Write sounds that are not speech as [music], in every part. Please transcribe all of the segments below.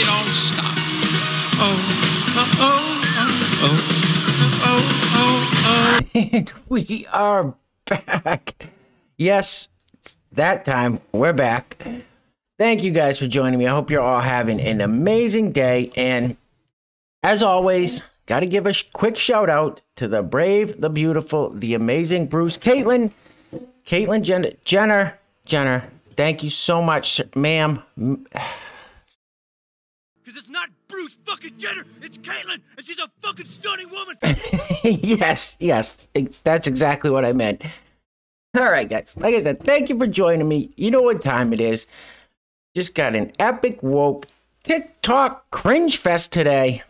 party don't stop. Oh, oh, oh, oh, oh, oh, oh. And we are back. Yes, that time we're back. Thank you guys for joining me. I hope you're all having an amazing day. And as always, got to give a quick shout out to the brave, the beautiful, the amazing Bruce, Caitlyn, Caitlyn Jenner, Jenner, Jenner. Thank you so much, ma'am. M- Because it's not Bruce fucking Jenner, it's Caitlyn, and she's a fucking stunning woman. [laughs] yes, yes, that's exactly what I meant. All right, guys. Like I said, thank you for joining me. You know what time it is. Just got an epic woke TikTok cringe fest today.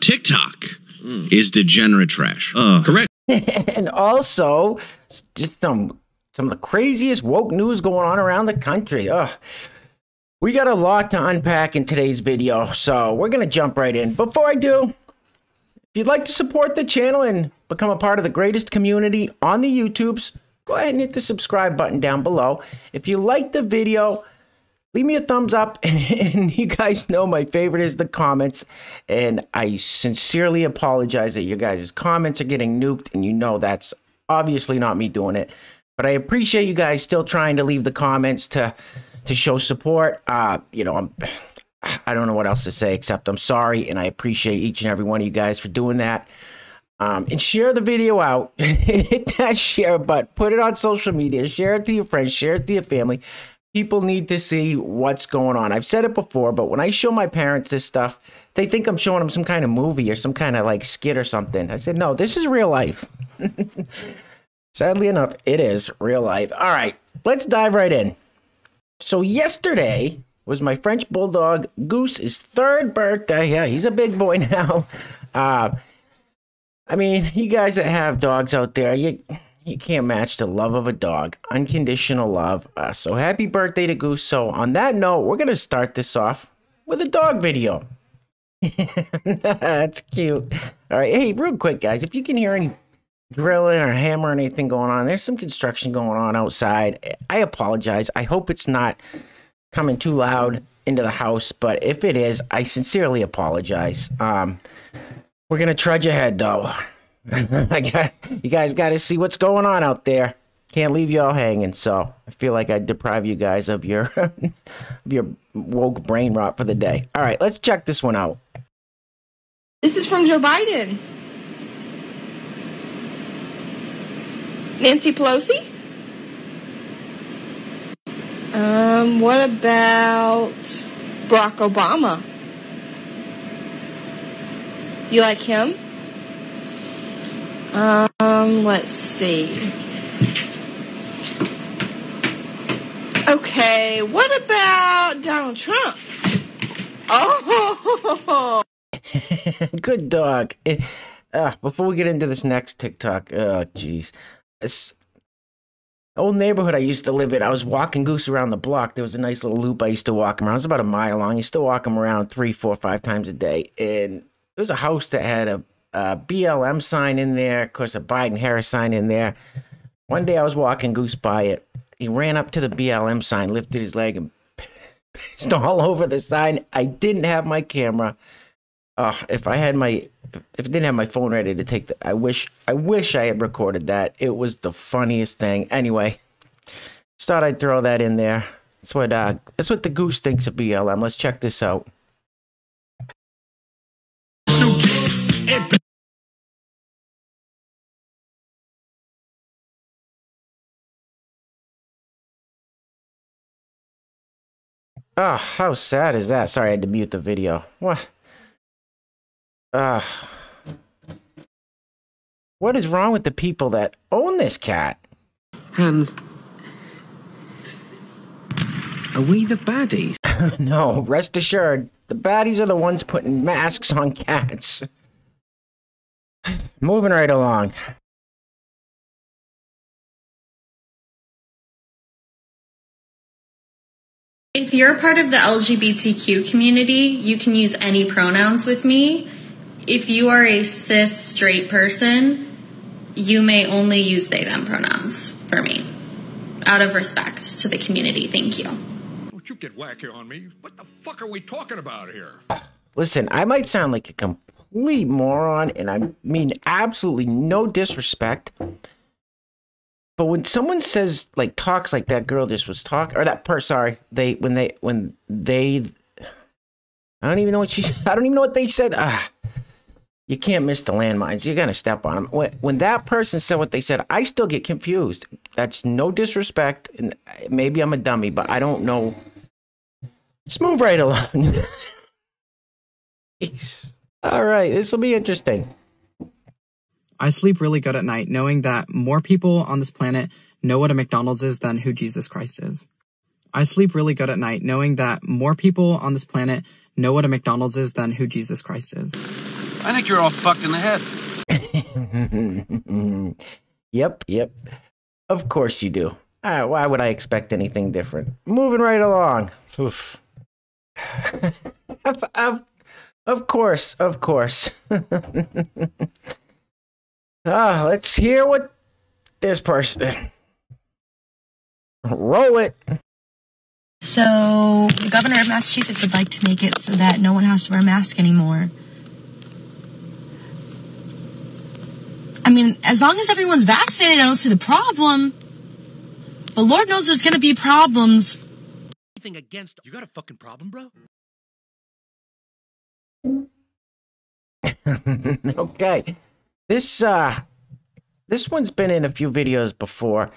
TikTok hmm. is degenerate trash. Uh, correct. [laughs] and also just some some of the craziest woke news going on around the country. Ugh. We got a lot to unpack in today's video, so we're gonna jump right in. Before I do, if you'd like to support the channel and become a part of the greatest community on the YouTubes, go ahead and hit the subscribe button down below. If you like the video, leave me a thumbs up [laughs] and you guys know my favorite is the comments and i sincerely apologize that you guys' comments are getting nuked and you know that's obviously not me doing it but i appreciate you guys still trying to leave the comments to to show support uh you know i'm i don't know what else to say except i'm sorry and i appreciate each and every one of you guys for doing that um, and share the video out. [laughs] Hit that share button. Put it on social media. Share it to your friends. Share it to your family people need to see what's going on. I've said it before, but when I show my parents this stuff, they think I'm showing them some kind of movie or some kind of like skit or something. I said, no, this is real life. [laughs] Sadly enough, it is real life. All right, let's dive right in. So, yesterday was my French bulldog Goose's third birthday. Yeah, he's a big boy [laughs] now. Uh, I mean, you guys that have dogs out there, you you can't match the love of a dog, unconditional love. Uh, so happy birthday to Goose. So on that note, we're gonna start this off with a dog video. [laughs] That's cute. All right, hey, real quick, guys, if you can hear any drilling or hammer or anything going on, there's some construction going on outside. I apologize. I hope it's not coming too loud into the house, but if it is, I sincerely apologize. Um, we're gonna trudge ahead though. [laughs] I got you guys got to see what's going on out there. Can't leave you all hanging. So I feel like I deprive you guys of your [laughs] of your woke brain rot for the day. All right, let's check this one out. This is from Joe Biden. Nancy Pelosi? Um, what about Barack Obama? You like him? Um, let's see. Okay, what about Donald Trump? Oh, [laughs] Good dog. Eh, Uh, before we get into this next TikTok, oh jeez, this old neighborhood I used to live in. I was walking Goose around the block. There was a nice little loop I used to walk him around. It was about a mile long. You still walk him around three, four, five times a day. And there was a house that had a, a BLM sign in there, of course, a Biden Harris sign in there. One day I was walking Goose by it. He ran up to the BLM sign, lifted his leg, and [laughs] pissed all over the sign. I didn't have my camera. Uh, if I had my, if I didn't have my phone ready to take the, I wish, I wish I had recorded that. It was the funniest thing. Anyway, just thought I'd throw that in there. That's what, uh, that's what the goose thinks of BLM. Let's check this out. Oh, how sad is that? Sorry, I had to mute the video. What? Ah. what is wrong with the people that own this cat? Hans, are we the baddies? [laughs] no, rest assured, the baddies are the ones putting masks on cats. [sighs] Moving right along. If you're part of the LGBTQ community, you can use any pronouns with me. If you are a cis straight person, you may only use they them pronouns for me. Out of respect to the community. Thank you. Don't you get wacky on me. What the fuck are we talking about here? Listen, I might sound like a complete moron, and I mean absolutely no disrespect. But when someone says like talks like that girl just was talking, or that person, sorry, they when they when they, I don't even know what she, [laughs] I don't even know what they said. Ah, you can't miss the landmines. You're gonna step on them. When when that person said what they said, I still get confused. That's no disrespect, and maybe I'm a dummy, but I don't know. Let's move right along. [laughs] All right, this will be interesting. I sleep really good at night knowing that more people on this planet know what a McDonald's is than who Jesus Christ is. I sleep really good at night knowing that more people on this planet know what a McDonald's is than who Jesus Christ is. I think you're all fucked in the head. [laughs] yep, yep. Of course you do. Uh, why would I expect anything different? Moving right along. Oof. [laughs] of, of, of course, of course. [laughs] Ah, let's hear what this person. Roll it. So, the governor of Massachusetts would like to make it so that no one has to wear a mask anymore. I mean, as long as everyone's vaccinated, I don't see the problem. But Lord knows there's going to be problems. Anything against you got a fucking problem, bro? [laughs] okay. This uh this one's been in a few videos before.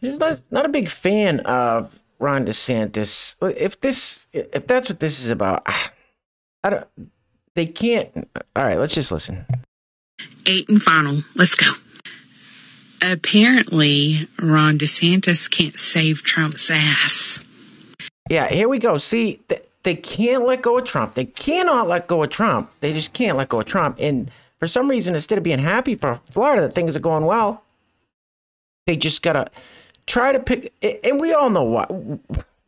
He's not not a big fan of Ron DeSantis. If this if that's what this is about, [sighs] I don't they can't all right, let's just listen. Eight and final. Let's go. Apparently, Ron DeSantis can't save Trump's ass. Yeah, here we go. See, they, they can't let go of Trump. They cannot let go of Trump. They just can't let go of Trump. And for some reason, instead of being happy for Florida that things are going well, they just gotta try to pick. And we all know why.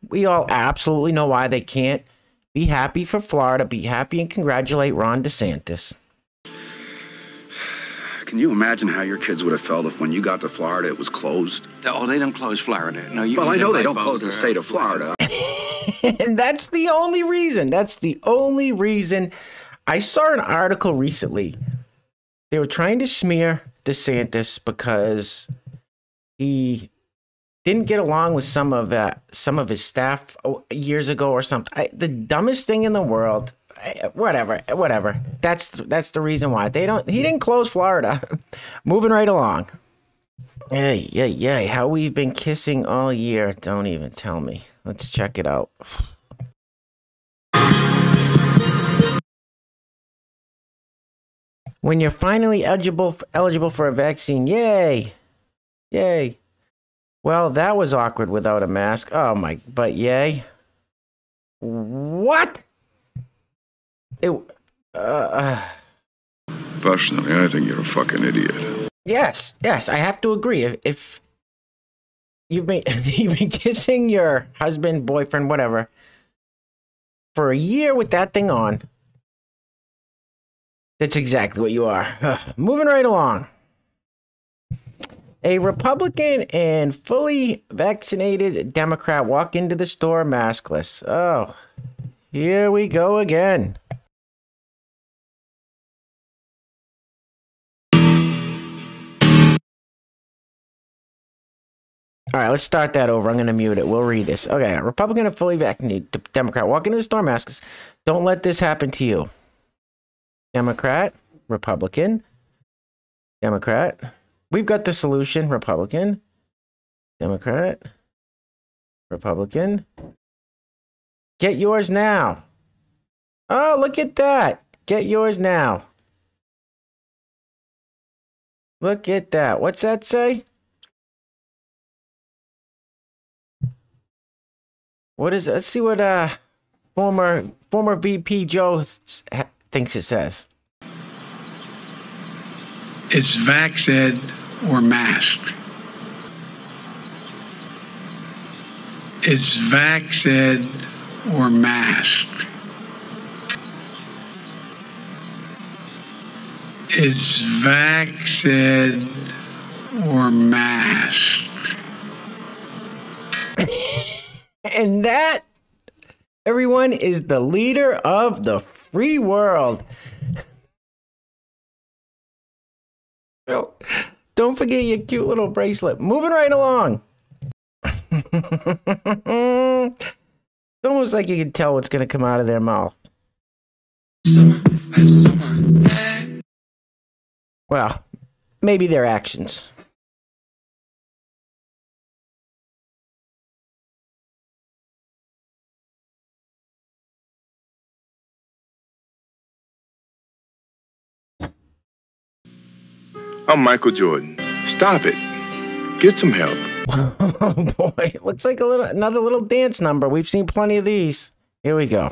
We all absolutely know why they can't be happy for Florida, be happy and congratulate Ron DeSantis. Can you imagine how your kids would have felt if when you got to Florida it was closed? Oh, they don't close Florida. No, you. Well, I know they don't close the state of Florida. and [laughs] [laughs] that's the only reason. That's the only reason. I saw an article recently. They were trying to smear DeSantis because he didn't get along with some of uh, some of his staff oh, years ago or something. I, the dumbest thing in the world. Whatever, whatever. That's that's the reason why they don't. He didn't close Florida. [laughs] Moving right along. Hey, yeah, yeah. How we've been kissing all year. Don't even tell me. Let's check it out. When you're finally eligible eligible for a vaccine, yay, yay. Well, that was awkward without a mask. Oh my, but yay. What? It. Uh, uh, Personally, I think you're a fucking idiot. yes, yes. I have to agree. If, if you've been [laughs] you've been kissing your husband, boyfriend, whatever, for a year with that thing on, that's exactly what you are. Ugh. Moving right along. A Republican and fully vaccinated Democrat walk into the store maskless. Oh, here we go again. All right, let's start that over. I'm going to mute it. We'll read this. Okay, Republican and fully vaccinated Democrat walk into the store maskless. Don't let this happen to you. Democrat, Republican, Democrat. We've got the solution. Republican, Democrat, Republican. Get yours now. Oh, look at that. Get yours now. Look at that. What's that say? What is? Let's see what uh former former VP Joe th- thinks it says. It's vax ed or masked. It's vax ed or masked. It's vax ed or masked. [laughs] and that, everyone, is the leader of the free world. So, don't forget your cute little bracelet. Moving right along. [laughs] it's almost like you can tell what's going to come out of their mouth. Well, maybe their actions. I'm Michael Jordan. Stop it. Get some help. [laughs] Oh boy, it looks like a little another little dance number. We've seen plenty of these. Here we go.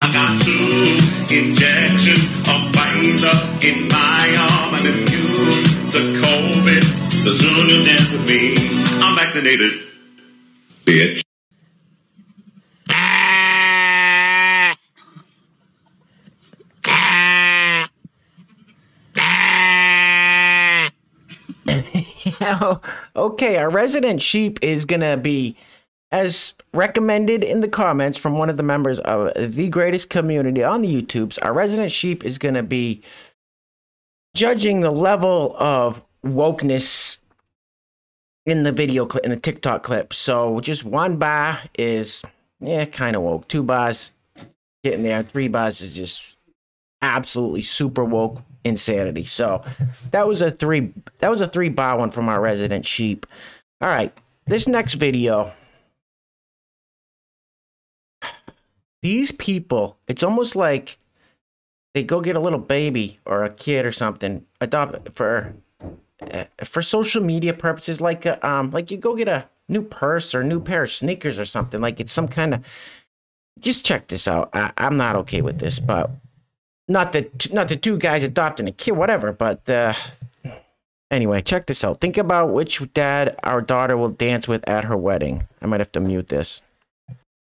I got two injections of Pfizer in my arm, and if you took COVID, so soon you dance with me. I'm vaccinated, bitch. [laughs] okay, our resident sheep is gonna be as recommended in the comments from one of the members of the greatest community on the YouTubes. Our resident sheep is gonna be judging the level of wokeness in the video clip in the TikTok clip. So just one bar is yeah, kind of woke. Two bars getting there. Three bars is just absolutely super woke insanity. So that was a three that was a three bar one from our resident sheep. All right, this next video. These people, it's almost like they go get a little baby or a kid or something, adopt for uh, for social media purposes, like a, um like you go get a new purse or new pair of sneakers or something. Like it's some kind of. Just check this out. I, I'm not okay with this, but not the not the two guys adopting a kid, whatever. But uh, anyway, check this out. Think about which dad our daughter will dance with at her wedding. I might have to mute this.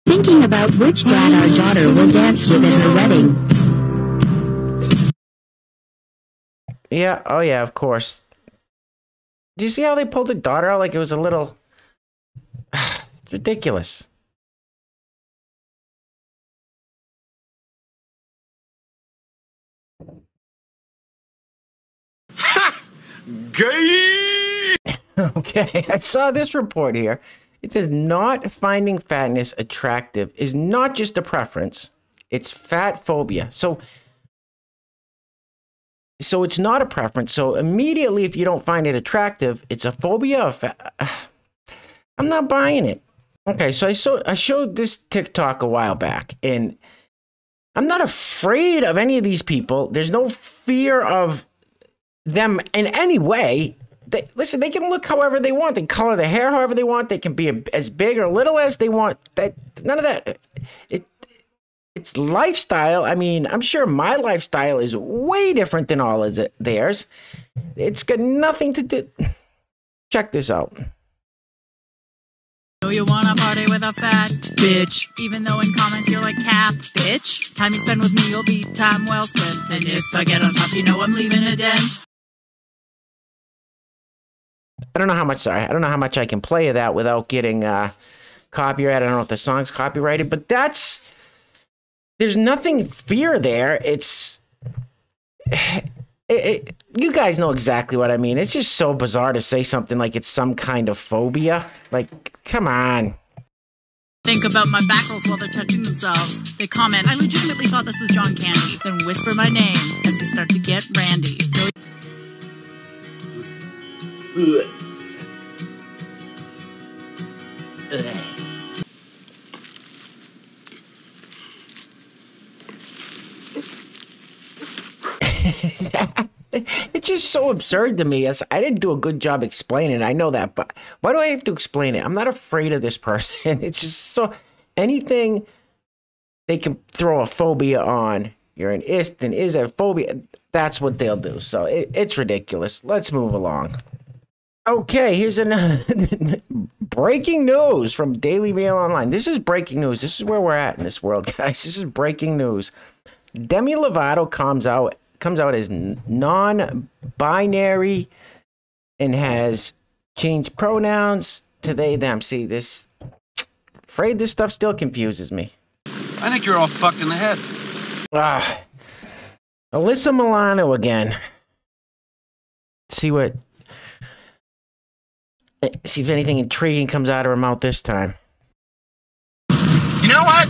Thinking about which dad our daughter will dance with at her wedding. Yeah. Oh yeah. Of course. Do you see how they pulled the daughter out like it was a little? [sighs] ridiculous. Gay! [laughs] okay, I saw this report here. It says not finding fatness attractive is not just a preference, it's fat phobia. So so it's not a preference. So immediately if you don't find it attractive, it's a phobia of fat. [sighs] I'm not buying it. Okay, so I saw I showed this TikTok a while back and I'm not afraid of any of these people. There's no fear of them in any way. They, listen, they can look however they want. They color their hair however they want. They can be a, as big or little as they want. That none of that. It it's lifestyle. I mean, I'm sure my lifestyle is way different than all of theirs. It's got nothing to do. [sighs] Check this out. So you wanna party with a fat bitch, even though in comments you're like cap bitch. Time you spend with me, you'll be time well spent. And if I get on top, you know I'm leaving a dent. I don't know how much. Sorry, I don't know how much I can play of that without getting uh, copyright. I don't know if the song's copyrighted, but that's there's nothing fear there. It's [sighs] it, it, you guys know exactly what I mean. It's just so bizarre to say something like it's some kind of phobia. Like, come on. Think about my back rolls while they're touching themselves. They comment, I legitimately thought this was John Candy. Then whisper my name as they start to get randy. [laughs] It's just so absurd to me. I didn't do a good job explaining. It. I know that, but why do I have to explain it? I'm not afraid of this person. [laughs] It's just so anything they can throw a phobia on. You're an ist and is a phobia. That's what they'll do. So it, it's ridiculous. Let's move along. Okay, here's another [laughs] breaking news from Daily Mail Online. This is breaking news. This is where we're at in this world, [laughs] guys. This is breaking news. Demi Lovato comes out comes out as non-binary and has changed pronouns to they them. See this afraid this stuff still confuses me. I think you're all fucked in the head. Ah, Alyssa Milano again. See what. Eh, See if anything intriguing comes out of her mouth this time. You know what?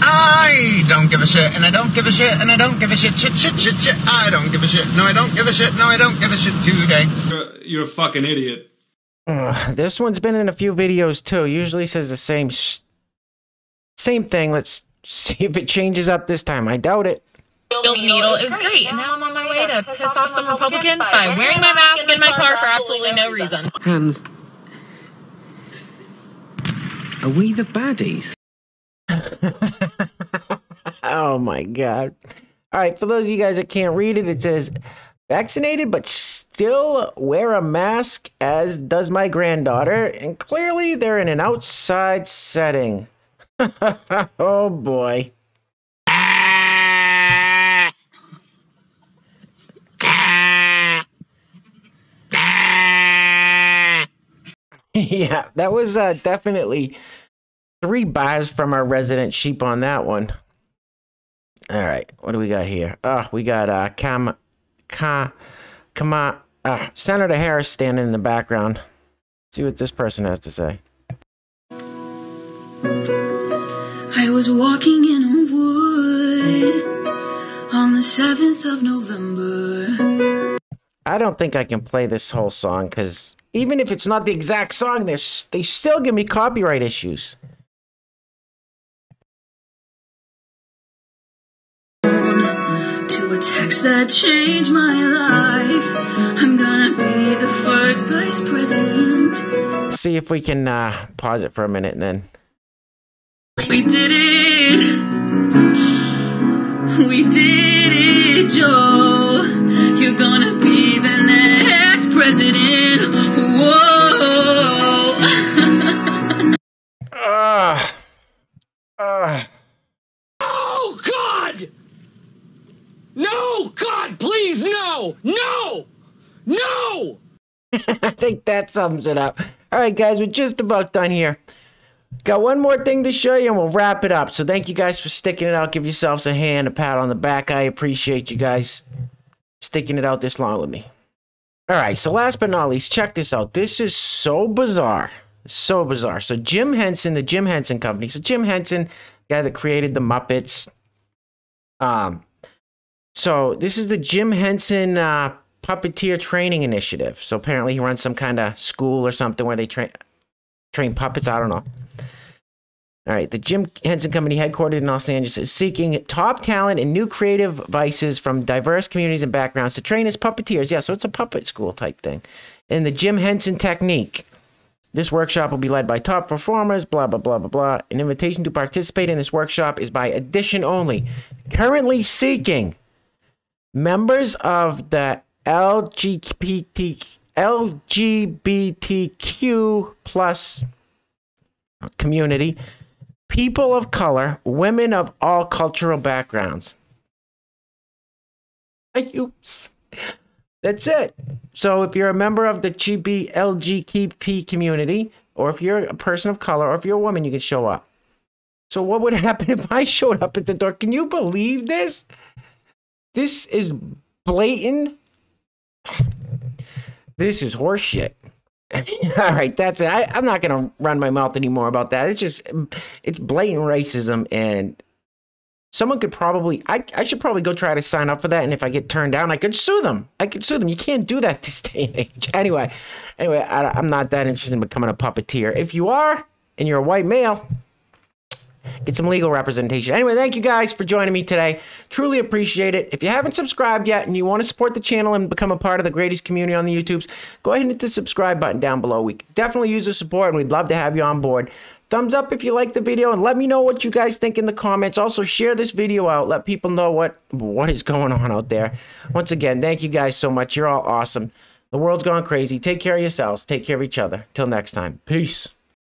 I don't give a shit, and I don't give a shit, and I don't give a shit, shit, shit, shit, shit. I don't give a shit. No, I don't give a shit. No, I don't give a shit today. You're, you're a fucking idiot. Ugh, this one's been in a few videos too. Usually says the same sh- same thing. Let's see if it changes up this time. I doubt it. Bill Needle is great, and now I'm on my way to piss off some Republicans by wearing my mask in my car for absolutely no reason. Hans. Are we the baddies? [laughs] Oh my god. All right, for those of you guys that can't read it, it says vaccinated but still wear a mask as does my granddaughter, and clearly they're in an outside setting. [laughs] oh boy. Yeah, that was uh, definitely three buys from our resident sheep on that one. All right, what do we got here? Oh, we got uh, Cam, Ka, Kama, uh, Senator Harris standing in the background. See what this person has to say. I was walking in a wood on the 7th of November. I don't think I can play this whole song because even if it's not the exact song, they they still give me copyright issues. To a text that changed my life. I'm gonna be the first vice president. See if we can uh, pause it for a minute and then. We did it. We did it, Joe. You're gonna be the next president. Ah. Ah. Oh, God! No! God, please, no! No! No! [laughs] I think that sums it up. All right, guys, we're just about done here. Got one more thing to show you and we'll wrap it up. So thank you guys for sticking it out. Give yourselves a hand, a pat on the back. I appreciate you guys sticking it out this long with me. All right, so last but not least, check this out. This is so bizarre. So bizarre. So Jim Henson, the Jim Henson Company. So Jim Henson, guy that created the Muppets. Um, so this is the Jim Henson uh, Puppeteer Training Initiative. So apparently he runs some kind of school or something where they train train puppets. I don't know. All right, the Jim Henson Company, headquartered in Los Angeles, is seeking top talent and new creative vices from diverse communities and backgrounds to train as puppeteers. Yeah, so it's a puppet school type thing. In the Jim Henson technique. This workshop will be led by top performers, blah, blah, blah, blah, blah. An invitation to participate in this workshop is by addition only. Currently seeking members of the LGBT, LGBTQ plus community, people of color, women of all cultural backgrounds. Thank you. That's it. So if you're a member of the GB LGBTQ community, or if you're a person of color, or if you're a woman, you can show up. So what would [laughs] happen if I showed up at the door? Can you believe this? This is blatant. This is horseshit. [laughs] All right, that's it. I, I'm not gonna run my mouth anymore about that. It's just, it's blatant racism, and someone could probably, I, I should probably go try to sign up for that. And if I get turned down, I could sue them. I could sue them. You can't do that [laughs] this day and age. Anyway, anyway, I, I'm not that interested in becoming a puppeteer. If you are, and you're a white male, get some legal representation. Anyway, thank you guys for joining me today. Truly appreciate it. If you haven't subscribed yet and you want to support the channel and become a part of the greatest community on the YouTubes, go ahead and hit the subscribe button down below. We definitely use the support and we'd love to have you on board. Thumbs up if you like the video and let me know what you guys think in the comments. Also, share this video out. Let people know what, what is going on out there. Once again, thank you guys so much. You're all awesome. The world's gone crazy. Take care of yourselves. Take care of each other. Till next time. Peace.